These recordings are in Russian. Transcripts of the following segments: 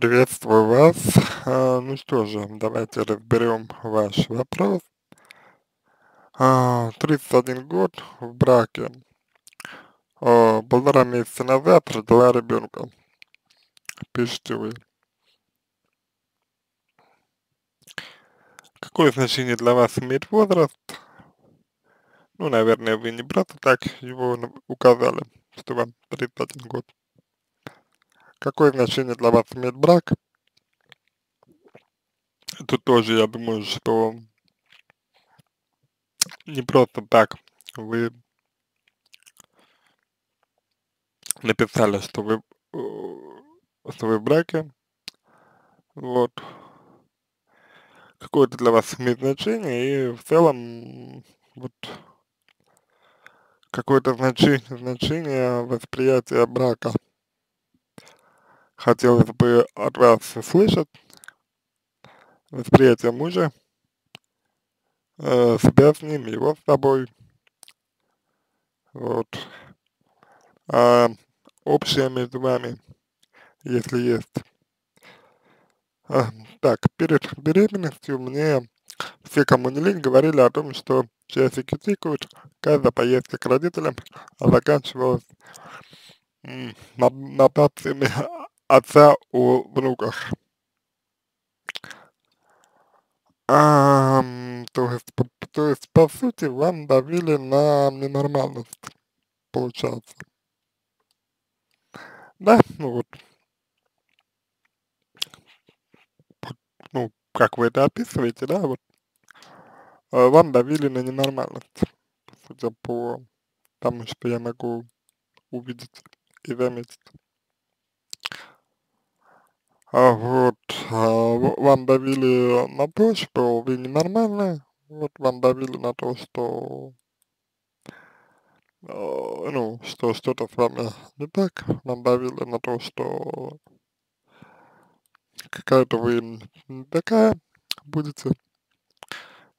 Приветствую вас. А, ну что же, давайте разберем ваш вопрос. А, 31 год в браке. А, полтора месяца назад родила ребенка. Пишите вы. Какое значение для вас имеет возраст? Ну, наверное, вы не просто так его указали, что вам 31 год. Какое значение для вас имеет брак? Тут тоже, я думаю, что не просто так вы написали, что вы, э, что вы в браке, вот, какое-то для вас имеет значение, и в целом, вот, какое-то значение, значение восприятия брака хотелось бы от вас услышать, восприятие мужа, э, себя с ним, его с собой, вот, а общее между вами, если есть. А, так, перед беременностью мне все, кому не лень, говорили о том, что часики тикают, каждая поездка к родителям заканчивалась нотациями отца о внуках. А, то есть, то есть, по сути, вам давили на ненормальность, получается. Да, ну вот. Ну, как вы это описываете, да, вот. А, вам давили на ненормальность, судя по тому, что я могу увидеть и заметить. А вот, а, вам давили на то, что вы ненормальные, вот вам давили на то, что, э, ну, что что-то с вами не так, вам давили на то, что какая-то вы не такая будете,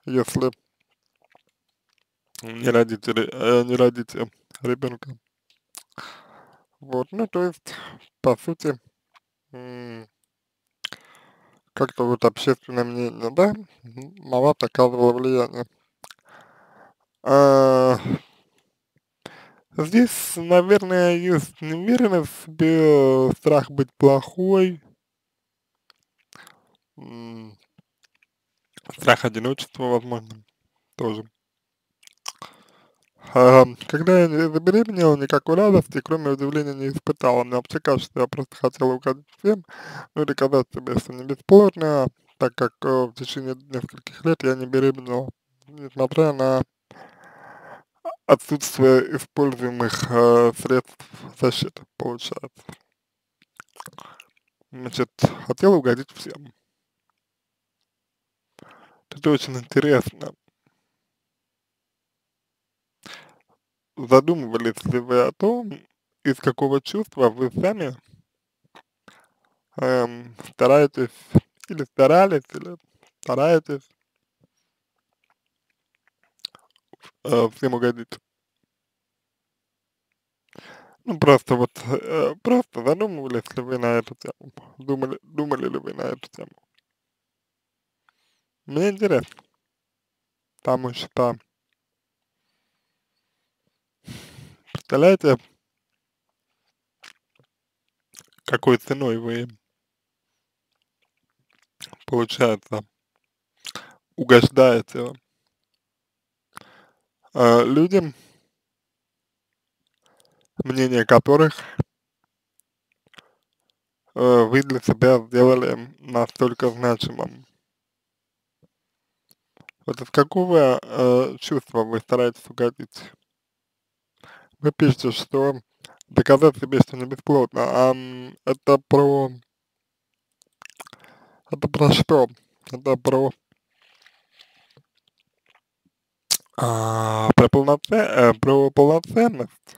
если не родите, э, не родите ребенка. Вот, ну, то есть, по сути, как-то вот общественное мнение, да, мало оказывала влияние. А, здесь, наверное, есть неуверенность в себе, страх быть плохой, страх одиночества, возможно, тоже. А, когда я забеременела, никакой радости, кроме удивления, не испытала. Мне вообще кажется, я просто хотела угодить всем, ну и доказать себе, что не бесплодная, так как э, в течение нескольких лет я не беременела, несмотря на отсутствие используемых э, средств защиты, получается. Значит, хотела угодить всем. Это очень интересно. Задумывались ли вы о том, из какого чувства вы сами эм, стараетесь, или старались, или стараетесь э, всем угодить? Ну, просто вот, э, просто задумывались ли вы на эту тему, думали, думали ли вы на эту тему? Мне интересно, потому что Представляете, какой ценой вы, получается, угождаете э, людям, мнение которых э, вы для себя сделали настолько значимым. Вот из какого э, чувства вы стараетесь угодить? Вы пишете, что доказать себе, что не бесплодно, а это про... Это про что? Это про... А, про, полноце... э, про полноценность.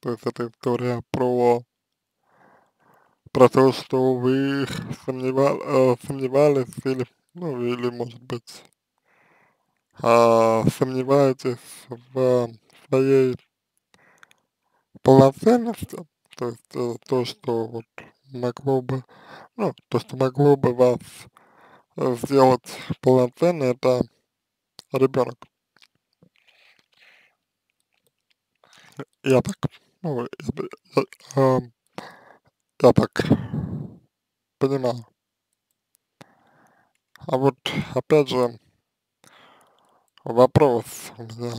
То есть это история про про то, что вы сомневал, э, сомневались или, ну, или, может быть, э, сомневаетесь в своей полноценности, то есть э, то, что вот могло бы, ну, то, что могло бы вас сделать полноценной, это ребенок. Я так, ну, я, я, э, я так понимаю. А вот, опять же, вопрос у меня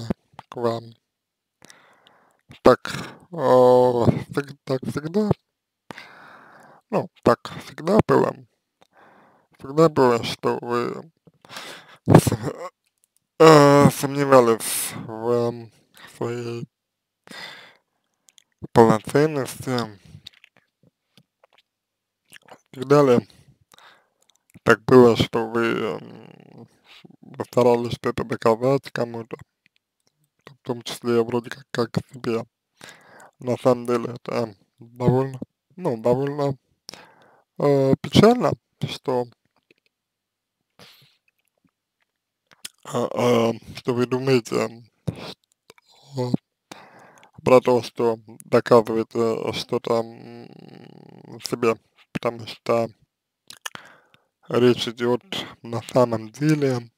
к вам. Так, э, так всегда, ну, так всегда было, всегда было, что вы э, сомневались в своей полноценности. И так далее. Так было, что вы старались что-то доказать кому-то, в том числе вроде как, как себе. На самом деле это довольно, ну, довольно э, печально, что э, э, что вы думаете, что про то, что доказываете что-то себе, потому что речь идет на самом деле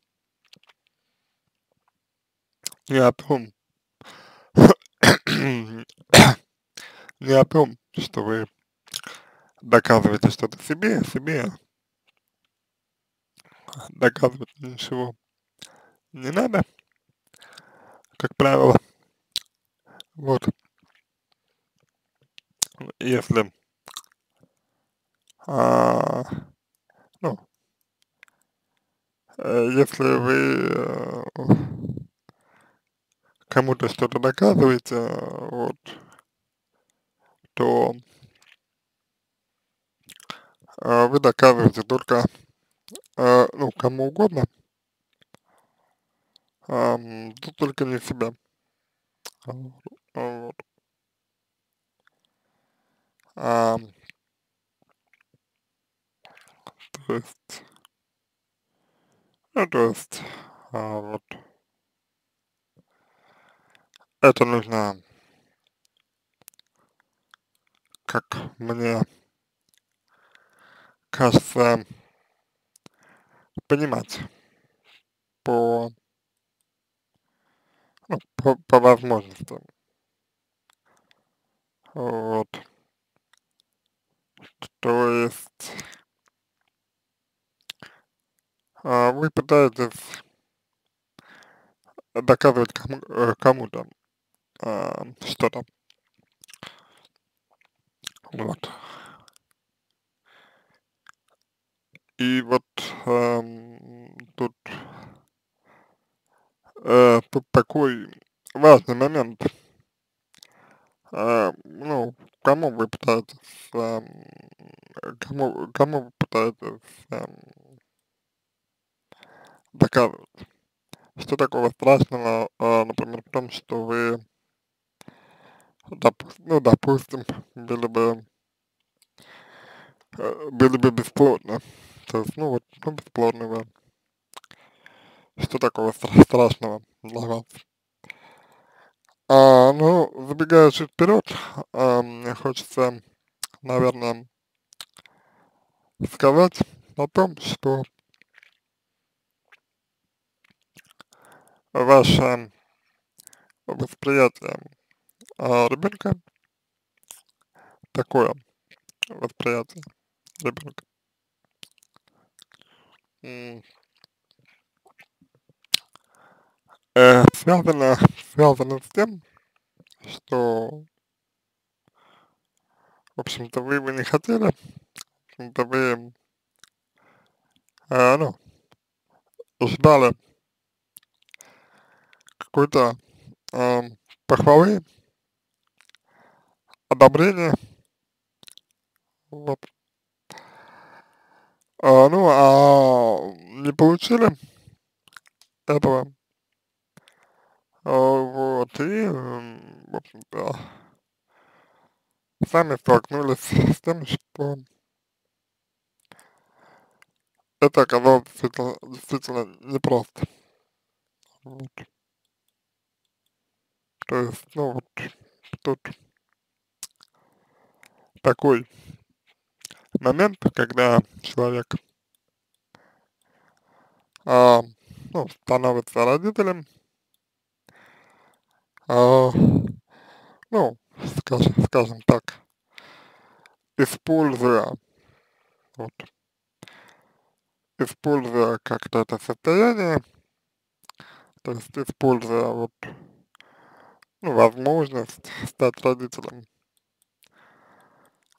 не о том, не о том, что вы доказываете что-то себе, себе, доказывать ничего не надо, как правило. Вот. Если а, ну, э, если вы э, кому-то что-то доказываете, вот, то э, вы доказываете только, э, ну, кому угодно, э, только не себя. Вот. А, то есть, ну, то есть, а, вот, это нужно, как мне кажется, понимать по, ну, по, по возможностям. Вот. То есть а, вы пытаетесь доказывать кому, э, что-то. Вот. И вот эм, тут, э, такой важный момент а, ну, кому вы пытаетесь, а, кому, кому вы пытаетесь а, доказывать? Что такого страшного, а, например, в том, что вы, доп, ну, допустим, были бы, были бы бесплодны, то есть, ну, вот, ну, бесплодны вы. Что такого страшного для вас? А, ну, забегая чуть вперед, а, мне хочется, наверное, сказать о том, что ваше восприятие а, ребенка, такое. Восприятие ребенка, э, связано, связано с тем, что, в общем-то, вы бы не хотели, в общем-то, вы, э, ну, ждали какой-то э, похвалы, одобрения, вот. А, ну, а не получили этого, а, вот, и, в общем-то, сами столкнулись с тем, что это оказалось действительно, действительно непросто. Вот. То есть, ну вот, тут такой момент, когда человек, а, ну, становится родителем, а, ну, скажем, скажем так, используя, вот, используя как-то это состояние, то есть используя вот, ну, возможность стать родителем,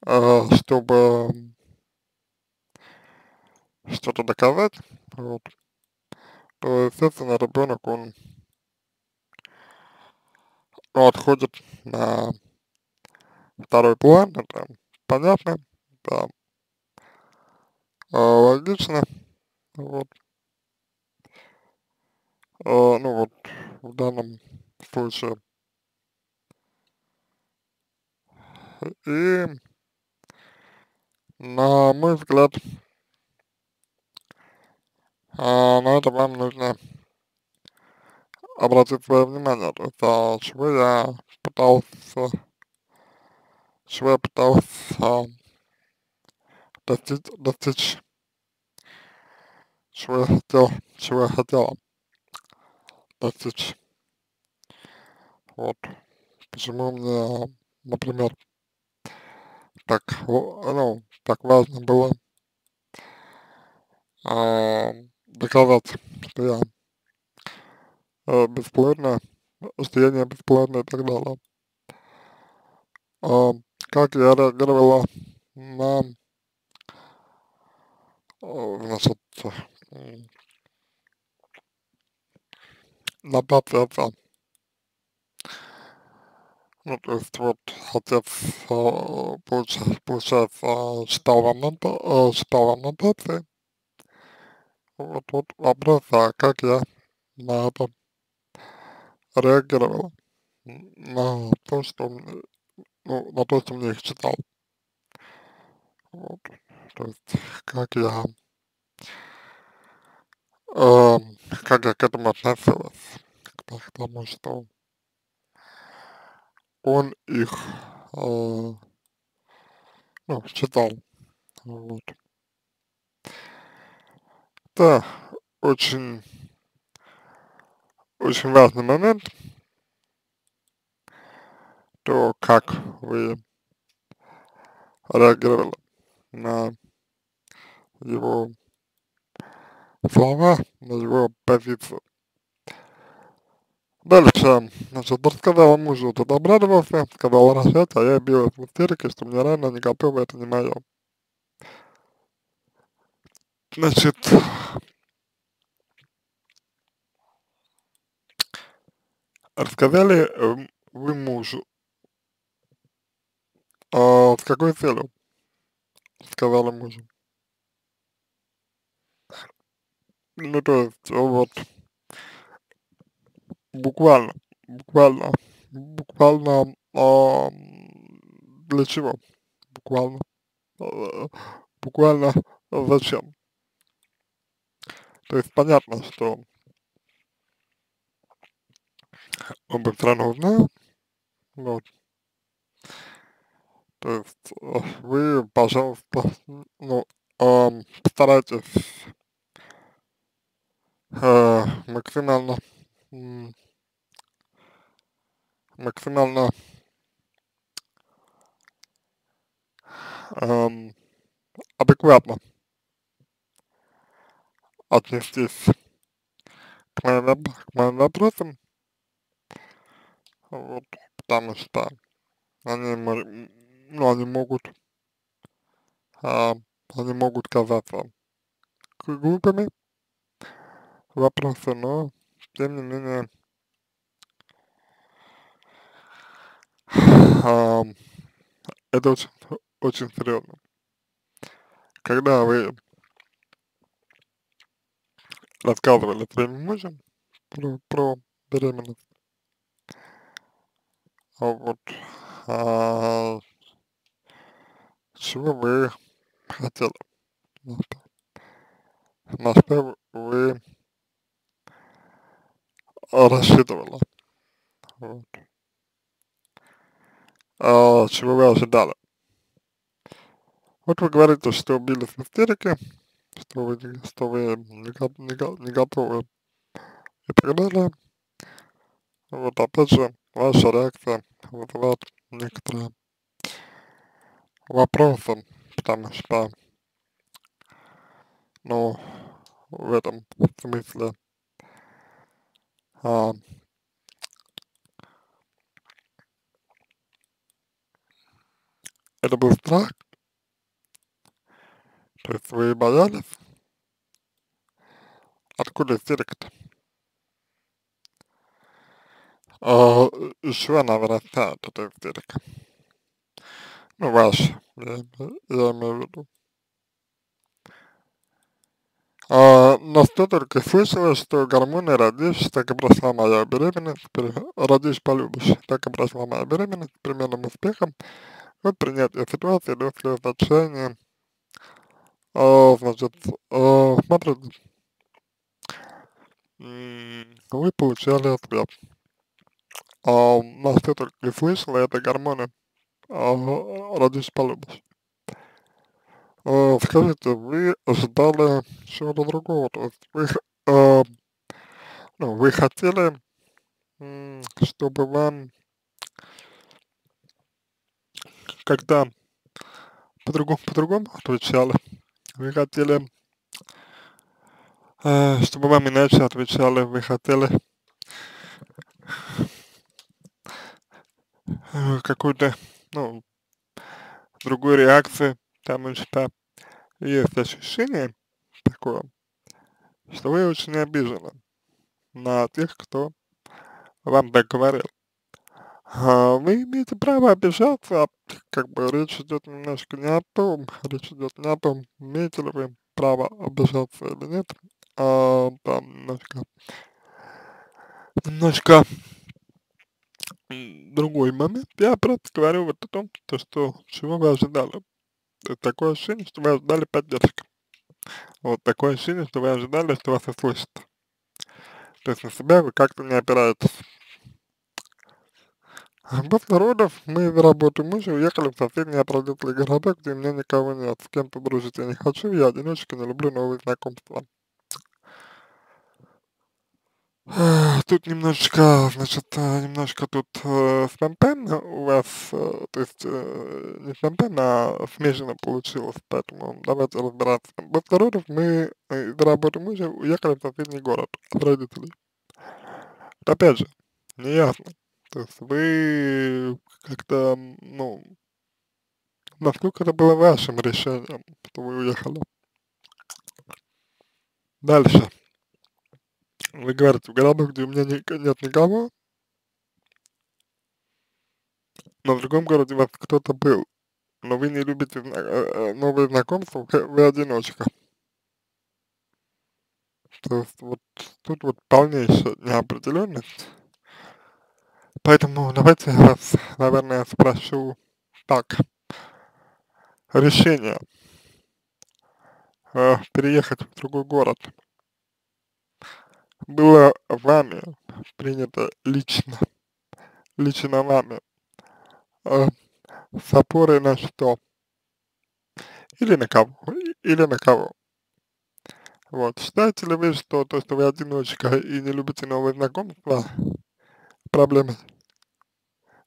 чтобы что-то доказать, вот, то, естественно, ребенок, он отходит на второй план, это понятно, да, э, логично, вот. Э, ну вот, в данном случае. И, на мой взгляд, а, на это вам нужно обратить свое внимание, то есть, а, чего я пытался, чего я пытался достичь, достичь, чего я хотел, чего я хотела достичь. Вот, почему мне, например, так, ну, так важно было а, доказать, что я э, бесплодна, что я не бесплодна и так далее. А, как я реагировала на, значит, нападки отца. Ну, то есть вот отец, э, получается, получается читал вам, нота, читал вам нотации, вот, вот вопрос, а как я на это реагировала, на то, что, ну, на то, что мне их читал. Вот, то есть, как я, э, как я к этому относилась, к тому, что он их, э, ну, читал, вот. Это очень, очень важный момент, то, как вы реагировали на его слова, на его позицию. Дальше, значит, рассказала мужу, тот обрадовался, сказал рожать, а я билась в истерике, что мне рано, не готова, это не мое. Значит, рассказали э, вы мужу, а, с какой целью сказали мужу? Ну, то есть, вот, буквально, буквально, буквально, а, для чего? Буквально, а, буквально зачем? То есть понятно, что все равно узнал, вот. То есть э, вы, пожалуйста, ну, э, постарайтесь э, максимально максимально эм, адекватно отнестись к моим, к моим вопросам, вот, потому что они, ну, они могут, а, они могут казаться глупыми вопросы, но, тем не менее, это очень, очень серьезно. Когда вы рассказывали своим мужем про, про беременность. А вот а, чего вы хотели? На что вы рассчитывала? Вот. А, чего вы ожидали? Вот вы говорите, что бились в истерике, что вы, что вы не, не, не готовы и так далее. Вот опять же, ваша реакция вызывает некоторые вопросы, потому что, ну, в этом смысле а, это был страх, то есть вы боялись, откуда истерика-то? А, еще она вырастает, эта истерика. Ну, ваша, я, я имею в виду. А, но что только слышала, что гормоны родишь, так и прошла моя беременность, родишь полюбишь, так и прошла моя беременность с примерным успехом. Вот принятие ситуации до слез отчаяния. А, значит, а, смотрите, вы получали ответ. А, на что только не слышала, это гормоны, а, родишь полюбишь. А, скажите, вы ожидали чего-то другого, то есть вы, а, ну, вы хотели, чтобы вам когда по-другому, по-другому отвечали, вы хотели, э, чтобы вам иначе отвечали, вы хотели э, какую-то, ну, другую реакцию, потому что есть ощущение такое, что вы очень обижены на тех, кто вам так говорил. А, вы имеете право обижаться, как бы речь идет немножко не о том, речь идет не о том, имеете ли вы право обижаться или нет, а там немножко, немножко другой момент. Я просто говорю вот о том, то, что чего вы ожидали. Такое ощущение, что вы ожидали поддержки. Вот такое ощущение, что вы ожидали, что вас услышат. То есть на себя вы как-то не опираетесь. После родов мы из работы мужа уехали в соседний опродутлый городок, где у меня никого нет. С кем-то я не хочу, я одиночка, не люблю новые знакомства. Тут немножечко, значит, э, немножко тут э, спонтанно у вас, э, то есть э, не спонтанно, а смежно получилось, поэтому давайте разбираться. После родов мы э, из работы мужа уехали в соседний город от родителей. Опять же, не ясно. То есть вы как-то, ну, насколько это было вашим решением, что вы уехали. Дальше. Вы говорите, в городах, где у меня ни, нет никого, но в другом городе у вас кто-то был, но вы не любите э, э, новые знакомства, вы одиночка. То есть вот тут вот полнейшая неопределенность. Поэтому давайте я вас, наверное, спрошу так. Решение э, переехать в другой город было вами принято лично, лично вами, э, с опорой на что? Или на кого? Или на кого? Вот. Считаете ли вы, что то, что вы одиночка и не любите новые знакомства, проблемы?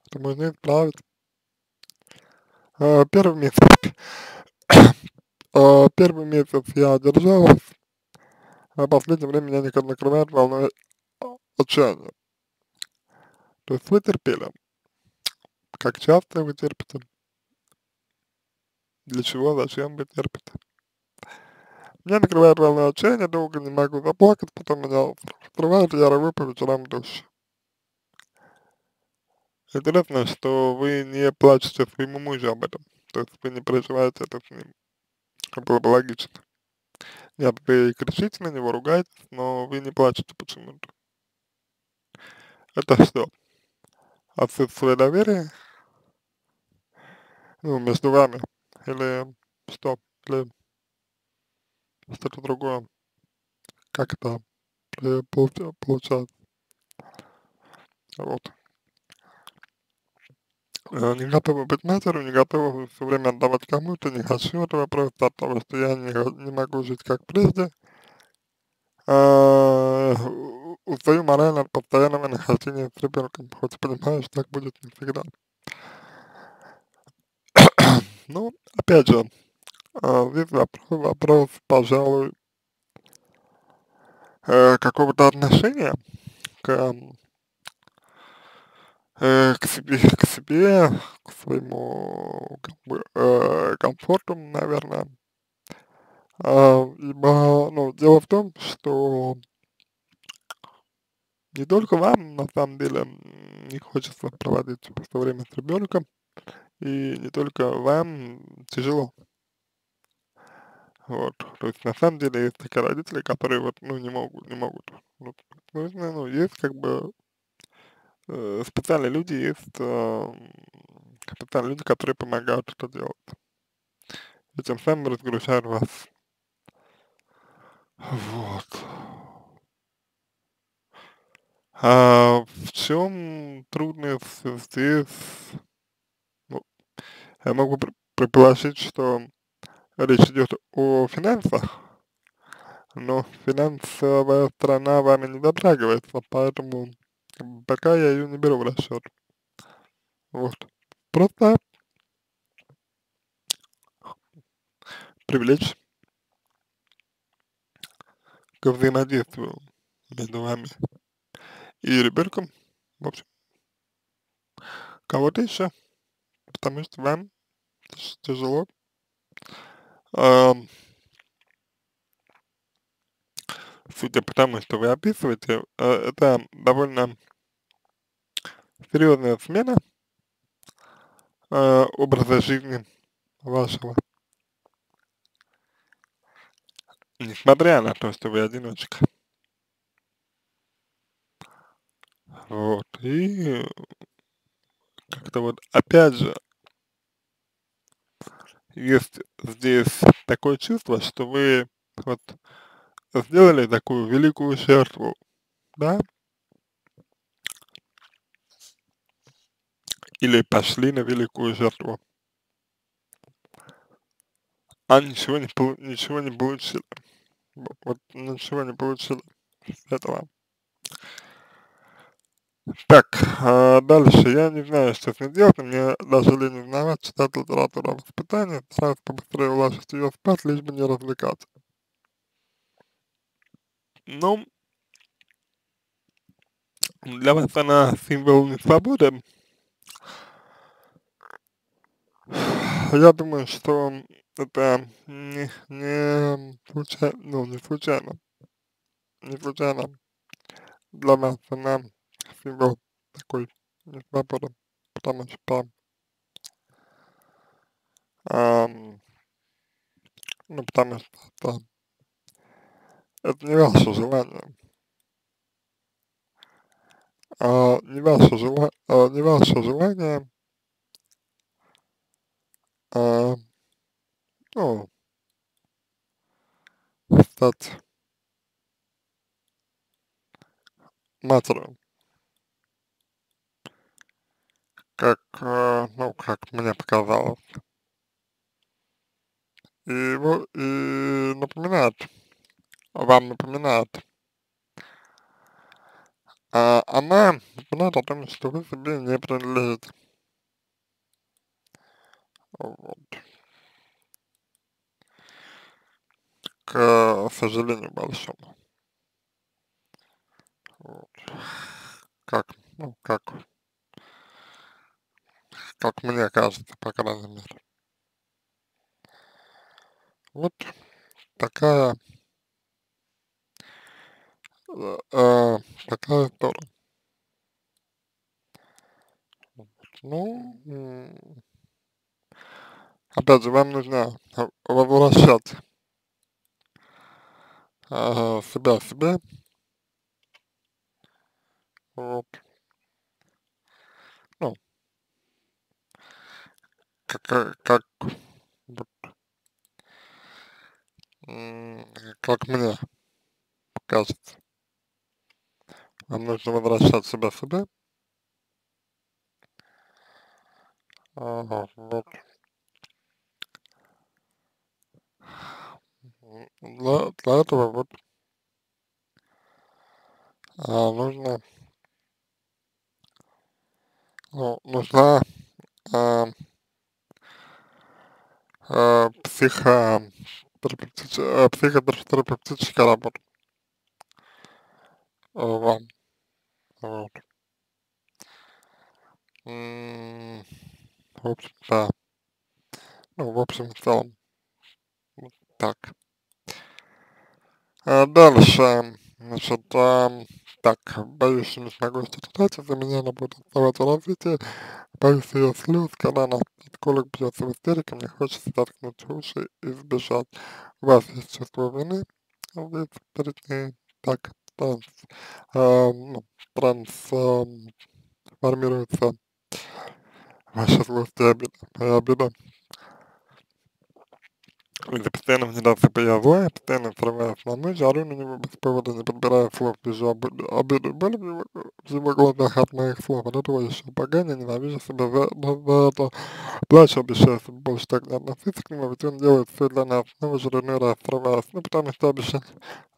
Это можно исправить. А, первый месяц, а, первый месяц я держалась, а последнее время меня никак накрывает волной отчаяния. То есть вы терпели. Как часто вы терпите? Для чего, зачем вы терпите? Меня накрывает волна отчаяния, долго не могу заплакать, потом меня срывает, я рву по вечерам душ. Интересно, что вы не плачете своему мужу об этом, то есть вы не переживаете это с ним. Было бы логично. Нет, вы кричите на него, ругаетесь, но вы не плачете почему-то. Это что? Отсутствие доверия? Ну, между вами? Или что? Или что-то другое? Как это получается? Вот. Э, не готова быть матерью, не готова все время отдавать кому-то, не хочу этого просто от того, что я не, не могу жить как прежде, а, устаю морально от постоянного нахождения с ребенком, хоть что так будет не всегда. Ну, опять же, а, здесь вопрос, вопрос пожалуй, э, какого-то отношения к, э, к себе, к себе, к своему как бы, э, комфорту, наверное. А, ибо, ну, дело в том, что не только вам, на самом деле, не хочется проводить просто время с ребенком, и не только вам тяжело. Вот, то есть на самом деле есть такие родители, которые вот, ну, не могут, не могут. Вот, ну, есть как бы э, специальные люди, есть э, специальные люди, которые помогают это делать. И тем самым разгружают вас. Вот. А в чем трудность здесь? Ну, я могу предположить, что речь идет о финансах, но финансовая сторона вами не затрагивается, поэтому пока я ее не беру в расчет. Вот. Просто привлечь к взаимодействию между вами и ребенком, в общем, кого-то еще, потому что вам тяжело судя по тому, что вы описываете, э, это довольно серьезная смена э, образа жизни вашего. Несмотря на то, что вы одиночка. Вот, и как-то вот опять же есть здесь такое чувство, что вы вот сделали такую великую жертву, да? Или пошли на великую жертву, а ничего не, ничего не получили. Вот ничего не получили с этого. Так, а дальше, я не знаю, что с ней делать, мне даже лень узнавать, читать литературу о воспитании, стараюсь побыстрее уложить ее спать, лишь бы не развлекаться. Ну, для вас она символ несвободы. Я думаю, что это не, не случайно, ну, не случайно, не случайно для вас она символ такой несвободы, потому что а, ну, потому что это, не ваше желание. А, не ваше желание, а, не ваше желание, а, ну, стать матерью. как, э, ну, как мне показалось. И, и напоминает, вам напоминает, а она напоминает о том, что вы себе не принадлежите. Вот. К сожалению большому. Вот. Как, ну, как как мне кажется, по крайней мере. Вот такая, э, э история. Ну, опять же, вам нужно возвращать э, себя себе. Вот. Ну, как, как, вот, как мне кажется, вам нужно возвращать себя себе, вот. Для, для этого вот. А, нужно, ну, нужна а, а, психо, а, психотерапевтическая работа. Вам, вот. В общем, да, ну, в общем, в целом, вот так. А дальше, значит, ам, так, боюсь, что не смогу стартовать, из-за меня она будет оставаться в развитии, боюсь ее слез, когда она психолог бьется в истерике, мне хочется заткнуть уши и сбежать. У вас есть чувство вины, вы перед ней так транс, ну, трансформируется. Ваша злость и обида, моя обида из-за постоянного недоступа я постоянно срываюсь на мужа, ору на него без повода, не подбирая слов, вижу обиду, обиду и боль в его, в его глазах от моих слов, от этого еще поганя, ненавижу себя за, за, за это, плачу, обещаю себе больше так не относиться к нему, ведь он делает все для нас, снова же иной раз срываюсь, ну, потому что обещания,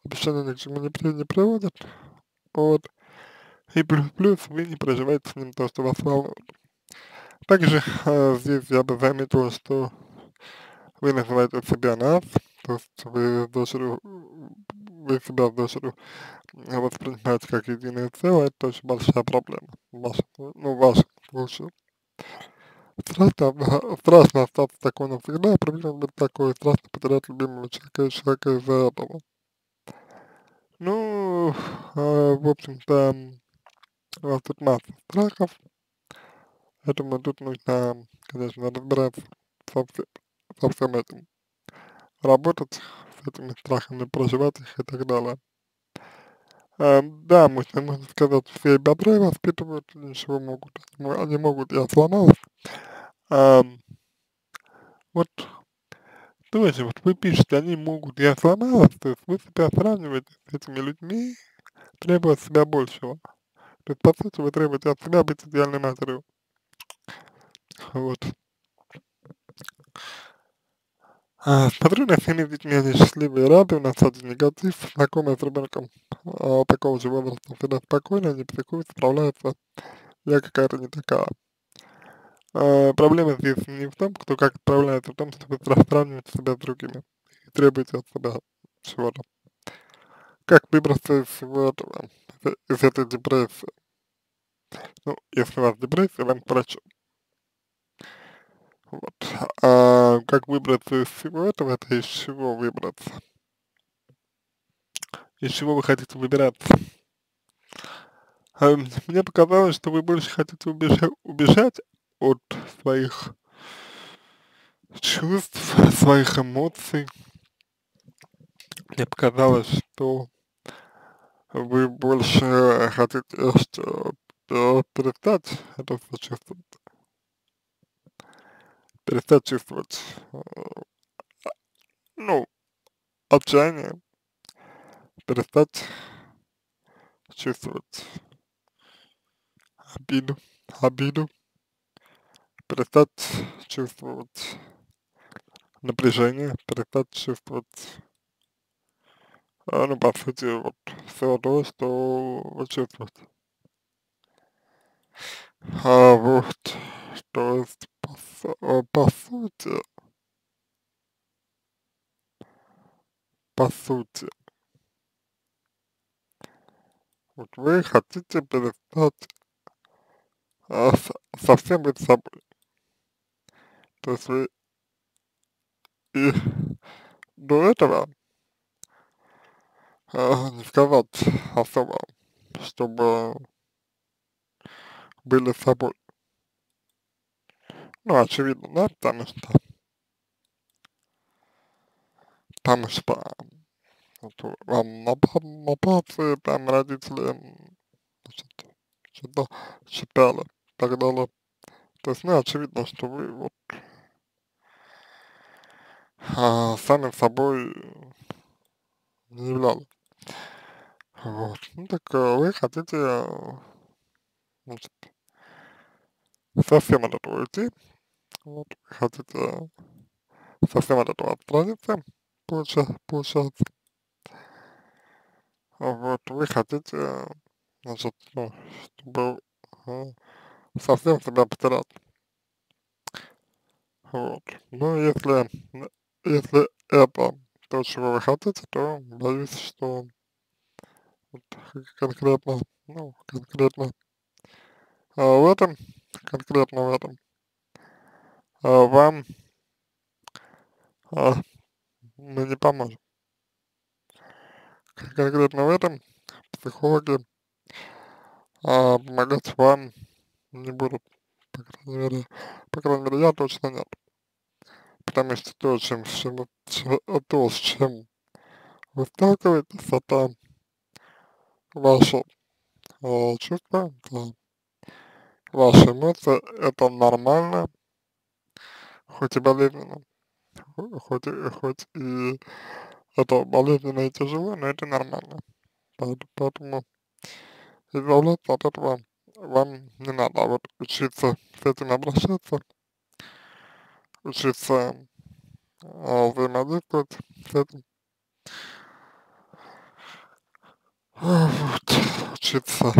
обещания ни к чему не, при, не приводят, вот, и плюс-плюс вы не проживаете с ним то, что вас волнует. Также э, здесь я бы заметил, что вы называете себя нас, то есть вы дочерью, вы себя с дочерью воспринимаете как единое целое, это очень большая проблема, в вашем, ну, в вашем случае. Страшно, страшно остаться такой навсегда, проблема быть такой, страшно потерять любимого человека, человека из-за этого. Ну, э, в общем-то, у вас тут масса страхов, поэтому тут нужно, конечно, разбираться со, всем- со всем этим, работать с этими страхами, проживать их и так далее. А, да, можно, можно сказать, все бобры воспитывают, ничего могут, они мо- они могут, я сломалась. Ам, вот, тоже, вот вы пишете, они могут, я сломалась, то есть вы себя сравниваете с этими людьми, требуя от себя большего. То есть, по сути, вы требуете от себя быть идеальной матерью. Вот. Смотрю на всеми детьми, они счастливые, рады, у нас один негатив, знакомая с ребенком а, такого же возраста всегда спокойно, не психует, справляется, я какая-то не такая. А, проблема здесь не в том, кто как справляется, а в том, что вы себя с другими и требуете от себя чего-то. Как выбраться из всего этого, из этой депрессии? Ну, если у вас депрессия, вам к врачу. Вот. А как выбраться из всего этого, это из чего выбраться? Из чего вы хотите выбираться? А, мне показалось, что вы больше хотите убежа- убежать от своих чувств, своих эмоций. Мне показалось, что вы больше хотите что э, перестать это чувствовать, перестать чувствовать, э, ну, отчаяние, перестать чувствовать обиду, обиду, перестать чувствовать напряжение, перестать чувствовать, а, ну, по сути, вот всё то, что вы. А, вот, то есть, по по сути по сути вот вы хотите перестать, а, со совсем быть собой. То есть вы и до этого а, не сказать особо, чтобы были собой. Ну, очевидно, да, потому что потому что вот вам на на папы там родители, что-то считали и так далее. То есть, ну, очевидно, что вы вот а, сами собой не являлись. Вот. Ну, так, э, вы хотите, э, значит, совсем от этого уйти, вот, хотите совсем от этого отстраниться, получа получается, вот, вы хотите, значит, ну, чтобы э, совсем себя потерять, вот, ну, если, если это то, чего вы хотите, то боюсь, что вот конкретно, ну, конкретно а в этом, конкретно в этом, вам а, мы не поможем. Конкретно в этом психологи а, помогать вам не будут, по крайней мере, по крайней мере, я точно нет. Потому что то, чем, чем, то, с чем вы сталкиваетесь, это ваши э, чувства, это ваши эмоции, это нормально, хоть и болезненно, хоть, хоть и это болезненно и тяжело, но это нормально. Поэтому избавляться от этого вам не надо, а вот учиться с этим обращаться, учиться э, взаимодействовать с этим, вот, учиться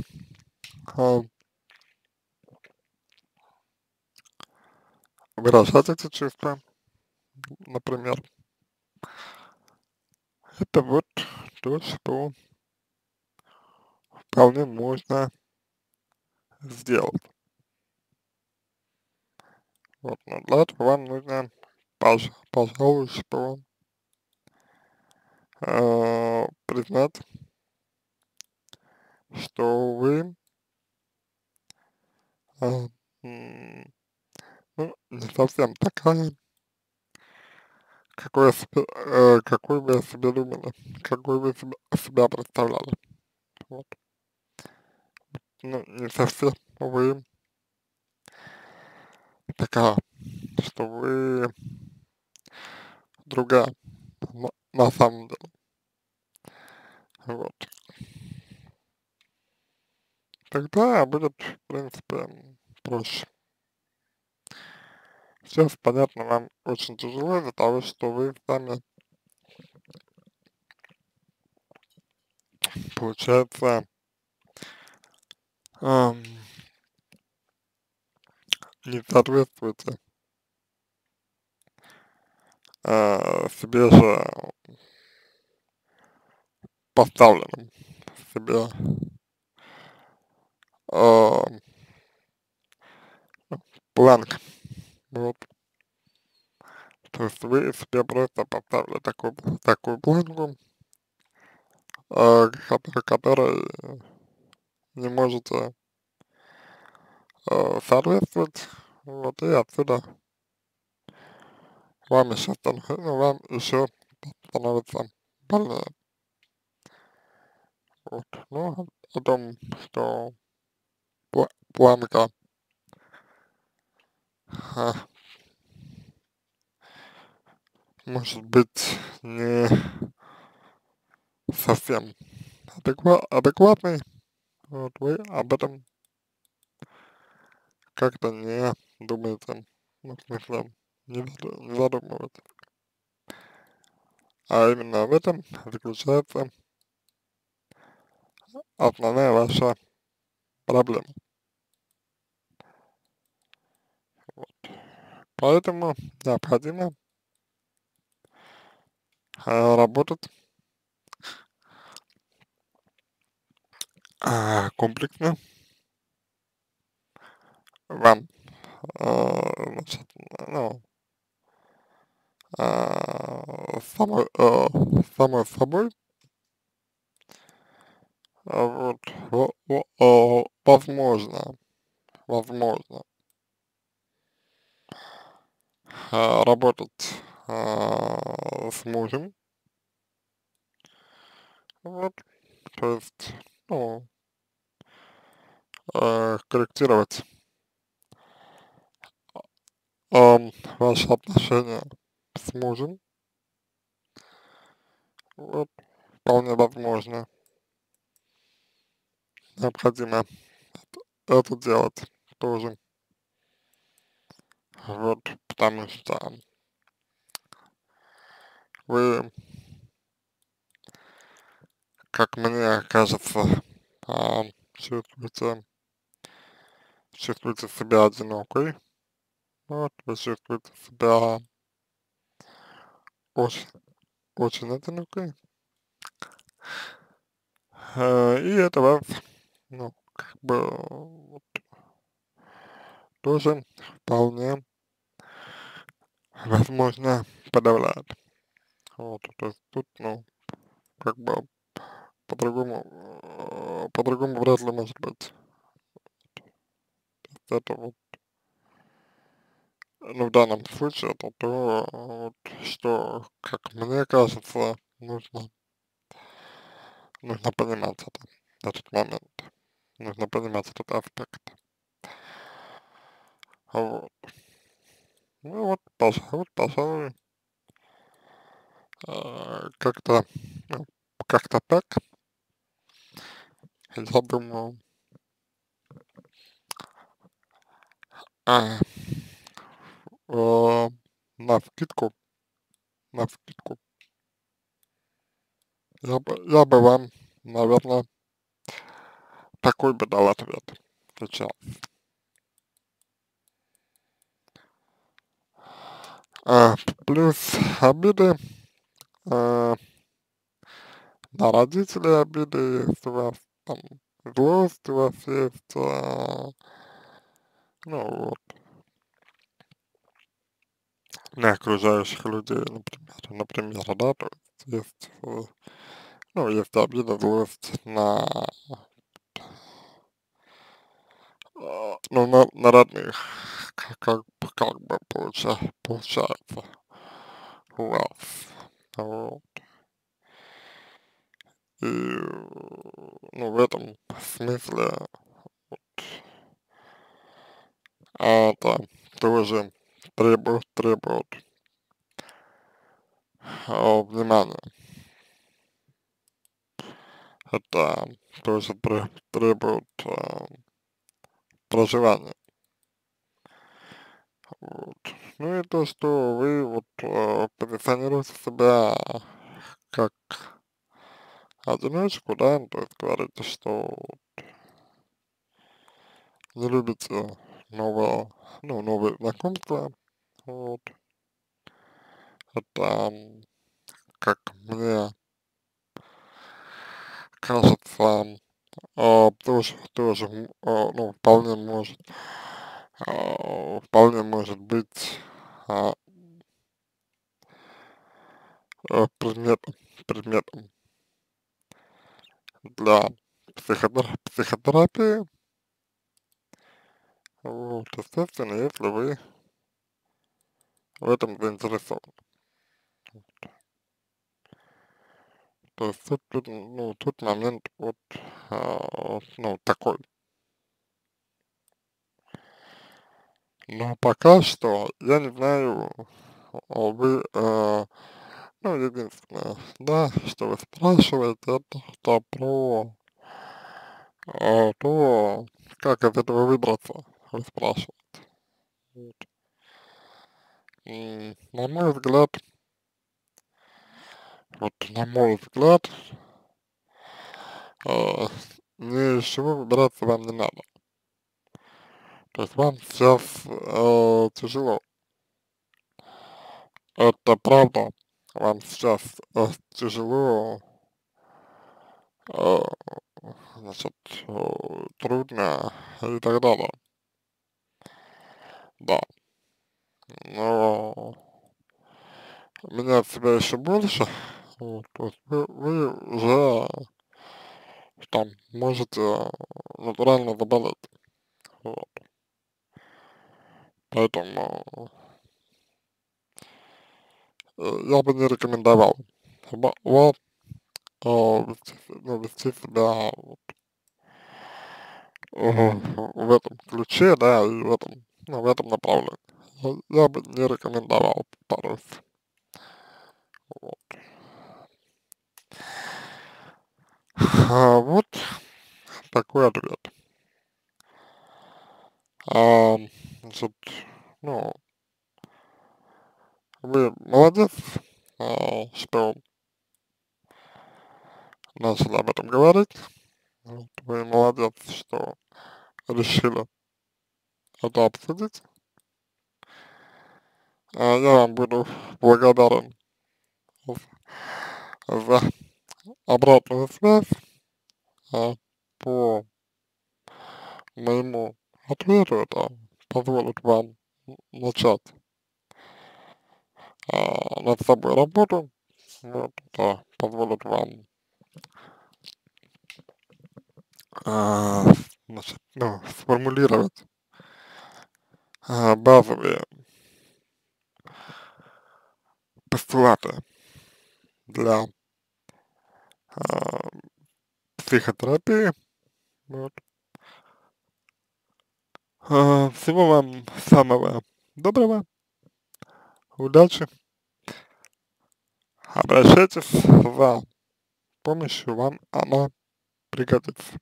э, выражать эти чувства, например. Это вот то, что вполне можно сделать. Вот, но для этого вам нужно, пож пожалуй, что э, признать, что вы э, ну, не совсем такая, какой, э, какой вы себе думали, какой вы себя, себя представляли. Вот. Ну, не совсем вы такая, что вы другая на, на самом деле. Вот. Тогда будет, в принципе, проще. Сейчас, понятно, вам очень тяжело из-за того, что вы сами, получается, эм, не соответствуете э, себе же поставленным себе э, планкам. Вот. То есть вы себе просто поставили такую, такую планку, э, которой не можете э, соответствовать, вот, и отсюда вам еще, ну, вам еще становится больнее. Вот, ну, о том, что планка а, может быть не совсем адеква адекватный, вот вы об этом как-то не думаете, ну, в смысле, не, не. А именно в этом заключается основная ваша проблема. Поэтому необходимо э, работать э, комплексно. Вам, э, значит, ну, э, самой, э, самой собой, вот, возможно, возможно, э, работать э, с мужем. Вот, то есть, ну, э, корректировать э, ваши отношения с мужем. Вот, вполне возможно. Необходимо это делать тоже. Вот, потому что вы, как мне кажется, а, чувствуете, чувствуете себя одинокой, вот, вы чувствуете себя очень, очень одинокой, э, и это вас, ну, как бы, вот, тоже вполне возможно подавляет. Вот, то есть тут, ну, как бы по-другому, э, по-другому вряд ли может быть. Это вот, ну, в данном случае, это то, вот, что, как мне кажется, нужно, нужно понимать это, этот момент, нужно понимать этот аспект. Вот. Ну вот, пож вот, пожалуй, как-то, ну, как-то так. Я думаю, а, э, навскидку, навскидку, я бы, я бы вам, наверно, такой бы дал ответ сейчас. А, плюс обиды, а, на родителей обиды, если у вас там злость у вас есть, а, ну вот, на окружающих людей, например, например, да, то есть есть, э, ну, есть обида, злость на, а, ну, на, на родных, как, как, как бы получа, получается у вас, вот. И, ну, в этом смысле, вот, это тоже требует, требует а, внимания. Это тоже тре требует а, проживания. Ну и то, что вы вот э, позиционируете себя как одиночку, да, то есть говорите, что не любите новое, ну, новые знакомства, вот. Это, как мне кажется, э, тоже, тоже, э, ну, вполне может, э, вполне может быть э, э, предметом, предметом для психотер психотерапии. Вот, естественно, если вы в этом заинтересованы. То есть тут, тут, ну, тут момент вот, а, ну, такой. Но пока что я не знаю, вы, э, ну, единственное, да, что вы спрашиваете, это, это про э, то, как из этого выбраться, вы спрашиваете. Вот. И, на мой взгляд, вот на мой взгляд, э, ни из чего выбираться вам не надо. То есть вам сейчас э, тяжело. Это правда, вам сейчас э, тяжело, э, значит, э, трудно и так далее. Да. Но менять себя еще больше, вот, то есть вы, вы уже там можете натурально заболеть. Вот. Поэтому э, я бы не рекомендовал ва- вам э, ну, вести себя вот, э, в этом ключе, да, и в этом, ну, в этом направлении. Я, бы не рекомендовал порой. Вот. А, вот такой ответ. А, значит, ну, вы молодец, э, что начали об этом говорить. Вот, вы молодец, что решили это обсудить. А я вам буду благодарен за обратную связь а, по моему ответу. Это позволит вам начать а, над собой работу. Вот, это позволит вам а, значит, ну, сформулировать а, базовые постулаты для а, психотерапии. Вот. А, всего вам самого доброго, удачи, обращайтесь за помощью, вам она пригодится.